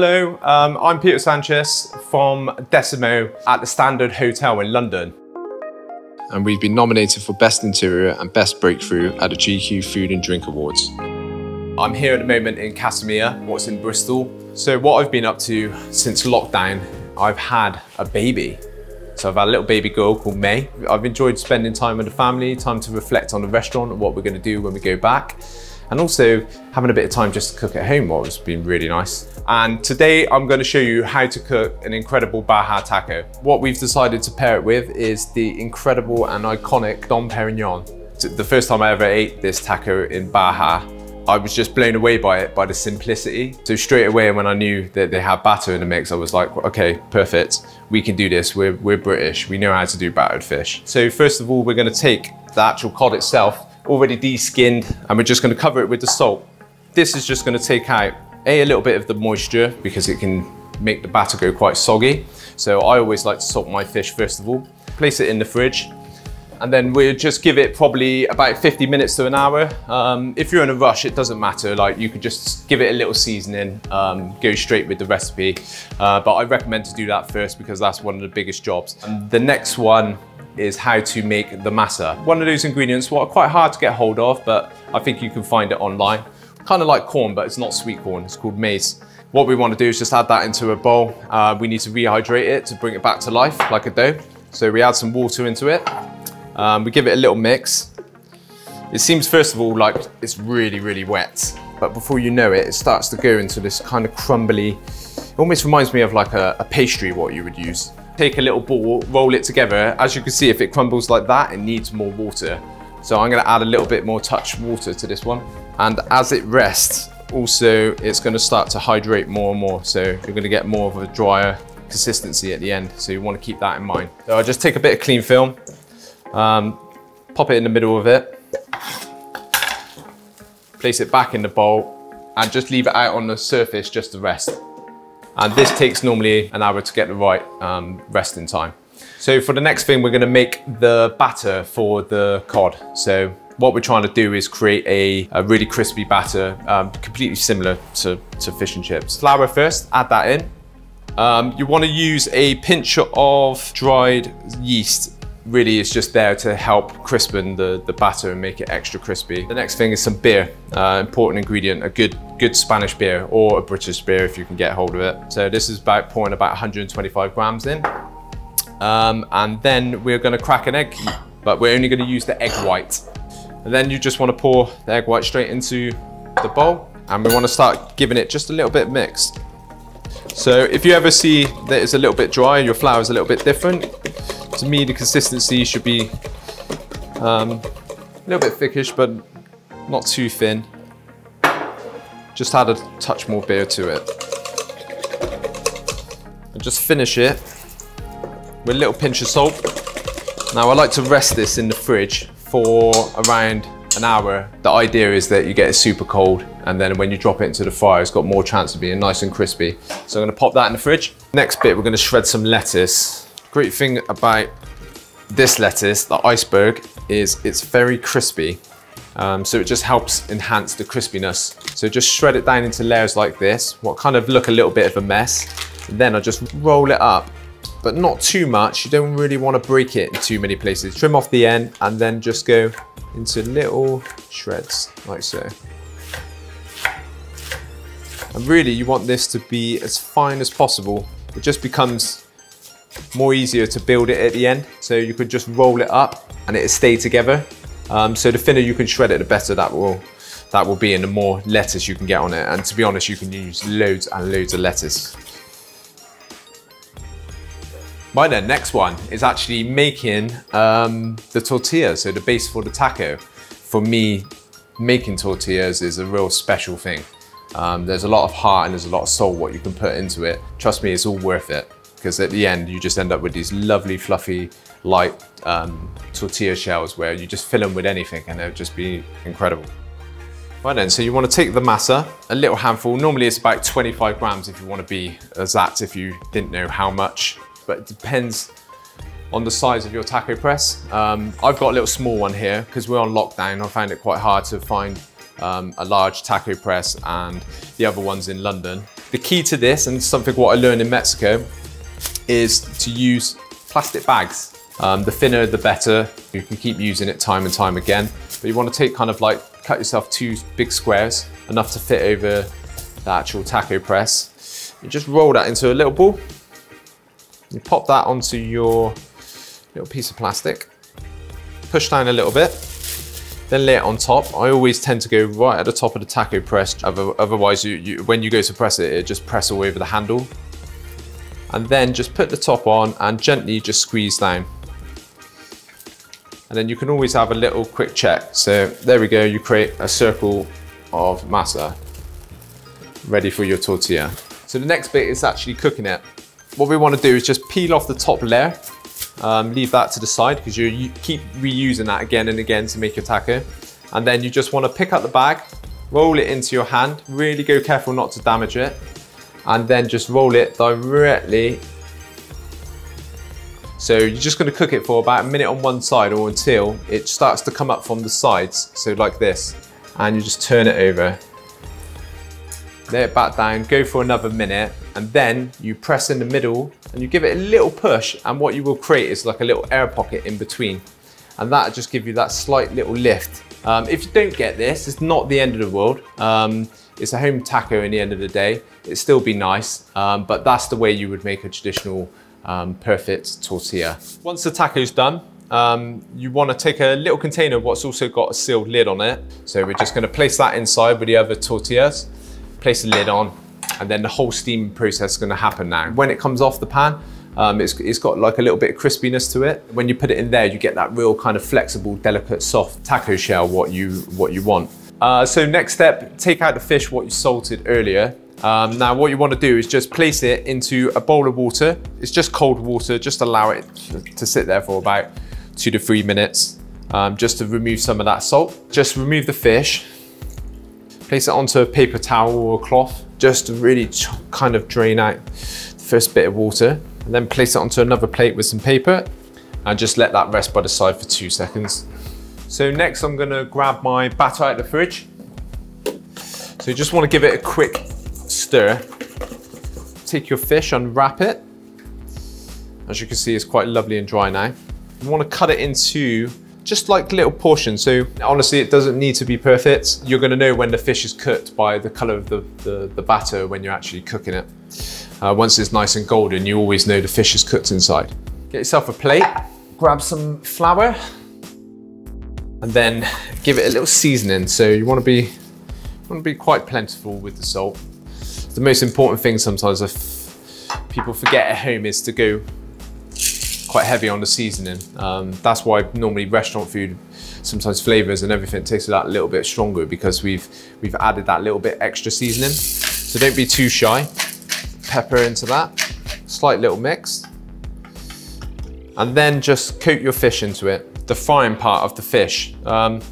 Hello, um, I'm Peter Sanchez from Decimo at the Standard Hotel in London. And we've been nominated for Best Interior and Best Breakthrough at the GQ Food and Drink Awards. I'm here at the moment in Casamia, what's in Bristol. So what I've been up to since lockdown, I've had a baby. So I've had a little baby girl called May. I've enjoyed spending time with the family, time to reflect on the restaurant and what we're gonna do when we go back. And also having a bit of time just to cook at home, which has been really nice. And today I'm gonna show you how to cook an incredible Baja taco. What we've decided to pair it with is the incredible and iconic Dom Perignon. The first time I ever ate this taco in Baja, I was just blown away by it, by the simplicity. So straight away when I knew that they had batter in the mix, I was like, okay, perfect. We can do this, we're, we're British. We know how to do battered fish. So first of all, we're gonna take the actual cod itself, already de-skinned, and we're just gonna cover it with the salt. This is just gonna take out, A, a little bit of the moisture because it can make the batter go quite soggy. So I always like to salt my fish first of all. Place it in the fridge, and then we'll just give it probably about 50 minutes to an hour. Um, if you're in a rush, it doesn't matter. Like you could just give it a little seasoning, um, go straight with the recipe. Uh, but I recommend to do that first because that's one of the biggest jobs. And the next one is how to make the masa. One of those ingredients, what are quite hard to get hold of, but I think you can find it online. Kind of like corn, but it's not sweet corn, it's called maize. What we want to do is just add that into a bowl. Uh, we need to rehydrate it to bring it back to life like a dough. So we add some water into it um, we give it a little mix. It seems first of all like it's really, really wet, but before you know it, it starts to go into this kind of crumbly, it almost reminds me of like a, a pastry what you would use. Take a little ball, roll it together. As you can see, if it crumbles like that, it needs more water. So I'm gonna add a little bit more touch water to this one. And as it rests, also it's gonna start to hydrate more and more. So you're gonna get more of a drier consistency at the end. So you wanna keep that in mind. So I just take a bit of clean film, um, pop it in the middle of it, place it back in the bowl and just leave it out on the surface just to rest. And this takes normally an hour to get the right um, resting time. So for the next thing, we're gonna make the batter for the cod. So what we're trying to do is create a, a really crispy batter, um, completely similar to, to fish and chips. Flour first, add that in. Um, you wanna use a pinch of dried yeast really is just there to help crispen the, the batter and make it extra crispy. The next thing is some beer, uh, important ingredient, a good, good Spanish beer or a British beer if you can get hold of it. So this is about pouring about 125 grams in. Um, and then we're gonna crack an egg, but we're only gonna use the egg white. And then you just wanna pour the egg white straight into the bowl and we wanna start giving it just a little bit mixed. So if you ever see that it's a little bit dry, your flour is a little bit different, to me, the consistency should be um, a little bit thickish, but not too thin. Just add a touch more beer to it. And just finish it with a little pinch of salt. Now I like to rest this in the fridge for around an hour. The idea is that you get it super cold and then when you drop it into the fire, it's got more chance of being nice and crispy. So I'm gonna pop that in the fridge. Next bit, we're gonna shred some lettuce. Great thing about this lettuce, the iceberg, is it's very crispy. Um, so it just helps enhance the crispiness. So just shred it down into layers like this, what kind of look a little bit of a mess. And then I just roll it up, but not too much. You don't really want to break it in too many places. Trim off the end and then just go into little shreds like so. And really you want this to be as fine as possible. It just becomes more easier to build it at the end. So you could just roll it up and it'll stay together. Um, so the thinner you can shred it, the better that will that will be and the more lettuce you can get on it. And to be honest, you can use loads and loads of lettuce. Right then, next one is actually making um, the tortilla, so the base for the taco. For me, making tortillas is a real special thing. Um, there's a lot of heart and there's a lot of soul what you can put into it. Trust me, it's all worth it because at the end you just end up with these lovely fluffy light um, tortilla shells where you just fill them with anything and they'll just be incredible. Right then, so you want to take the masa, a little handful, normally it's about 25 grams if you want to be exact if you didn't know how much, but it depends on the size of your taco press. Um, I've got a little small one here because we're on lockdown. I found it quite hard to find um, a large taco press and the other ones in London. The key to this, and something what I learned in Mexico, is to use plastic bags. Um, the thinner, the better. You can keep using it time and time again. But you want to take kind of like, cut yourself two big squares, enough to fit over the actual taco press. You just roll that into a little ball. You pop that onto your little piece of plastic. Push down a little bit, then lay it on top. I always tend to go right at the top of the taco press, otherwise you, you, when you go to press it, it just press all over the handle. And then just put the top on and gently just squeeze down. And then you can always have a little quick check. So there we go, you create a circle of masa ready for your tortilla. So the next bit is actually cooking it. What we want to do is just peel off the top layer, um, leave that to the side because you keep reusing that again and again to make your taco. And then you just want to pick up the bag, roll it into your hand, really go careful not to damage it, and then just roll it directly so you're just gonna cook it for about a minute on one side or until it starts to come up from the sides, so like this. And you just turn it over. Lay it back down, go for another minute, and then you press in the middle and you give it a little push, and what you will create is like a little air pocket in between. And that'll just give you that slight little lift. Um, if you don't get this, it's not the end of the world. Um, it's a home taco in the end of the day. It'd still be nice, um, but that's the way you would make a traditional um, perfect tortilla. Once the taco's done, um, you want to take a little container what's also got a sealed lid on it. So we're just going to place that inside with the other tortillas, place the lid on, and then the whole steaming process is going to happen now. When it comes off the pan, um, it's, it's got like a little bit of crispiness to it. When you put it in there, you get that real kind of flexible, delicate, soft taco shell, what you, what you want. Uh, so next step, take out the fish, what you salted earlier, um, now what you want to do is just place it into a bowl of water. It's just cold water, just allow it to sit there for about two to three minutes, um, just to remove some of that salt. Just remove the fish, place it onto a paper towel or a cloth, just to really kind of drain out the first bit of water, and then place it onto another plate with some paper, and just let that rest by the side for two seconds. So next I'm gonna grab my batter out of the fridge. So you just wanna give it a quick stir. Take your fish, unwrap it. As you can see, it's quite lovely and dry now. You want to cut it into just like little portions. So honestly, it doesn't need to be perfect. You're gonna know when the fish is cooked by the color of the, the, the batter when you're actually cooking it. Uh, once it's nice and golden, you always know the fish is cooked inside. Get yourself a plate, grab some flour, and then give it a little seasoning. So you wanna be, wanna be quite plentiful with the salt the most important thing sometimes if people forget at home is to go quite heavy on the seasoning. Um, that's why normally restaurant food, sometimes flavors and everything tastes that a little bit stronger because we've, we've added that little bit extra seasoning. So don't be too shy. Pepper into that, slight little mix. And then just coat your fish into it. The frying part of the fish. Um,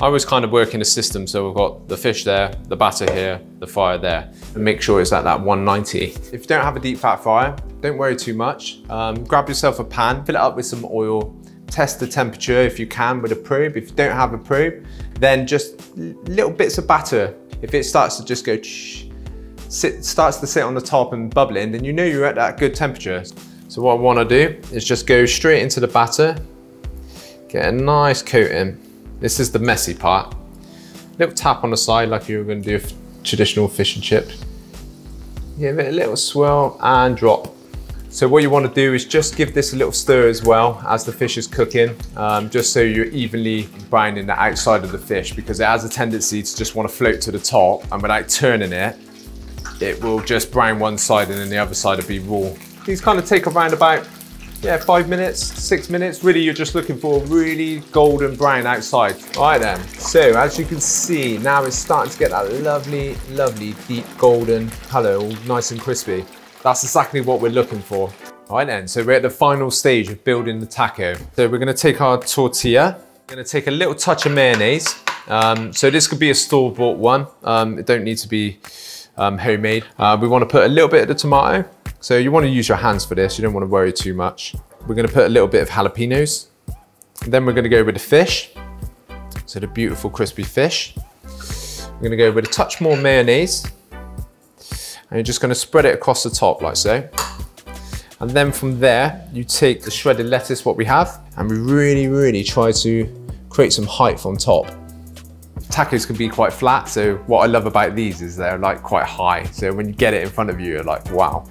I always kind of work in a system, so we've got the fish there, the batter here, the fire there, and make sure it's at that 190. If you don't have a deep fat fryer, don't worry too much. Um, grab yourself a pan, fill it up with some oil, test the temperature if you can with a probe. If you don't have a probe, then just little bits of batter. If it starts to just go, sit, starts to sit on the top and bubbling, then you know you're at that good temperature. So what I wanna do is just go straight into the batter, get a nice coating. This is the messy part. Little tap on the side like you were going to do a traditional fish and chip. Give it a little swirl and drop. So what you want to do is just give this a little stir as well as the fish is cooking, um, just so you're evenly browning the outside of the fish because it has a tendency to just want to float to the top and without turning it, it will just brown one side and then the other side will be raw. These kind of take around about yeah, five minutes, six minutes. Really, you're just looking for a really golden brown outside. All right then, so as you can see, now it's starting to get that lovely, lovely deep golden color, all nice and crispy. That's exactly what we're looking for. All right then, so we're at the final stage of building the taco. So we're gonna take our tortilla, we're gonna take a little touch of mayonnaise. Um, so this could be a store-bought one. Um, it don't need to be um, homemade. Uh, we wanna put a little bit of the tomato, so you want to use your hands for this. You don't want to worry too much. We're going to put a little bit of jalapenos. Then we're going to go with the fish. So the beautiful crispy fish. We're going to go with a touch more mayonnaise. And you're just gonna spread it across the top like so. And then from there, you take the shredded lettuce, what we have, and we really, really try to create some height on top. Tacos can be quite flat, so what I love about these is they're like quite high. So when you get it in front of you, you're like, wow.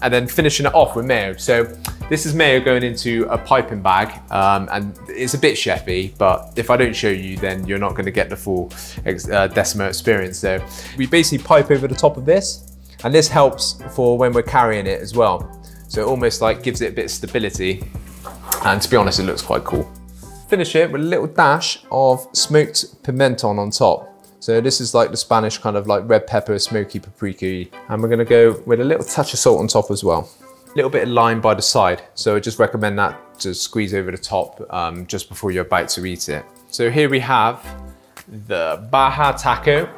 And then finishing it off with mayo. So this is mayo going into a piping bag, um, and it's a bit chefy, but if I don't show you, then you're not gonna get the full uh, Decimo experience. So we basically pipe over the top of this, and this helps for when we're carrying it as well. So it almost like gives it a bit of stability. And to be honest, it looks quite cool. Finish it with a little dash of smoked pimenton on top. So this is like the Spanish kind of like red pepper, smoky paprika. And we're gonna go with a little touch of salt on top as well. A little bit of lime by the side. So I just recommend that to squeeze over the top um, just before you're about to eat it. So here we have the Baja Taco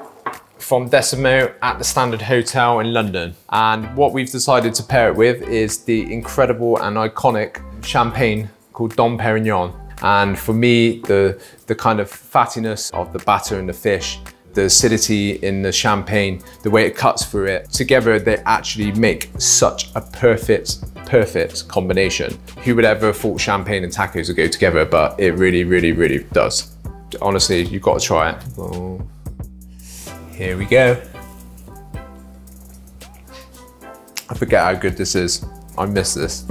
from Decimo at the Standard Hotel in London. And what we've decided to pair it with is the incredible and iconic champagne called Dom Perignon. And for me, the, the kind of fattiness of the batter and the fish, the acidity in the champagne, the way it cuts through it, together they actually make such a perfect, perfect combination. Who would ever thought champagne and tacos would go together, but it really, really, really does. Honestly, you've got to try it. Oh. Here we go. I forget how good this is. I miss this.